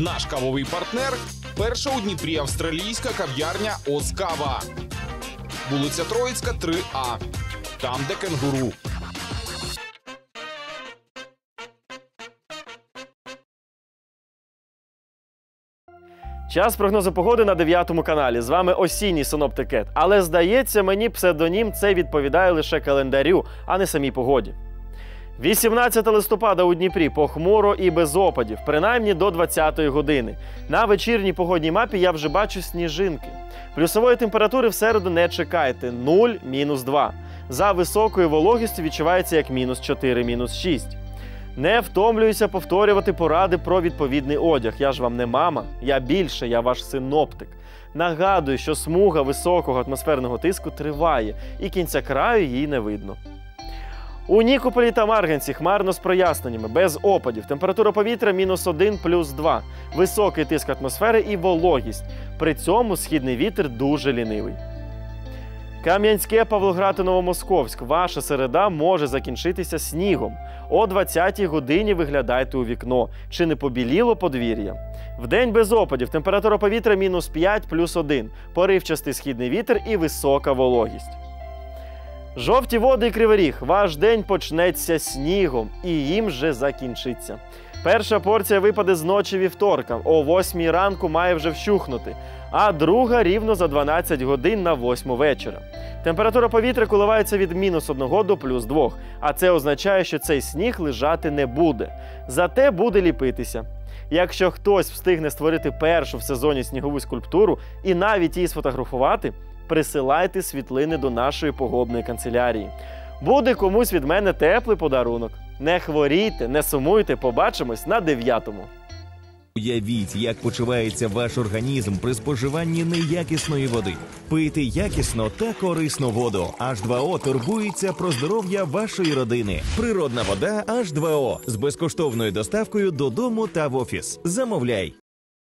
Наш кавовий партнер перша у Дніпрі австралійська кав'ярня Оскава. Вулиця Троїцька, 3А. Там, де кенгуру. Час прогнозу погоди на 9 каналі. З вами осінній синоптикет. Але здається, мені псевдонім це відповідає лише календарю, а не самій погоді. 18 листопада у Дніпрі похмуро і без опадів, принаймні до 20-ї години. На вечірній погодній мапі я вже бачу сніжинки. Плюсової температури в середу не чекайте 0, мінус 2. За високою вологістю відчувається як мінус 4, мінус 6. Не втомлююся повторювати поради про відповідний одяг. Я ж вам не мама, я більше, я ваш синоптик. Нагадую, що смуга високого атмосферного тиску триває, і кінця краю їй не видно. У Нікополі та Марганці хмарно з проясненнями, без опадів. Температура повітря мінус 1 плюс 2. Високий тиск атмосфери і вологість. При цьому східний вітер дуже лінивий. Кам'янське, Павлоград і Новомосковськ. Ваша середа може закінчитися снігом. О 20-й годині виглядайте у вікно. Чи не побіліло подвір'я? Вдень без опадів. Температура повітря мінус 5 плюс 1. Поривчастий східний вітер і висока вологість. Жовті води і кривий ріг. Ваш день почнеться снігом і їм же закінчиться. Перша порція випаде з ночі вівторка. О 8 ранку має вже вщухнути, а друга рівно за 12 годин на 8 вечора. Температура повітря коливається від мінус 1 до плюс 2, а це означає, що цей сніг лежати не буде. Зате буде ліпитися. Якщо хтось встигне створити першу в сезоні снігову скульптуру і навіть її сфотографувати, присилайте світлини до нашої погодної канцелярії. Буде комусь від мене теплий подарунок. Не хворійте, не сумуйте, побачимось на дев'ятому. Уявіть, як почувається ваш організм при споживанні неякісної води. Пийте якісно та корисну воду. H2O турбується про здоров'я вашої родини. Природна вода H2O з безкоштовною доставкою додому та в офіс. Замовляй.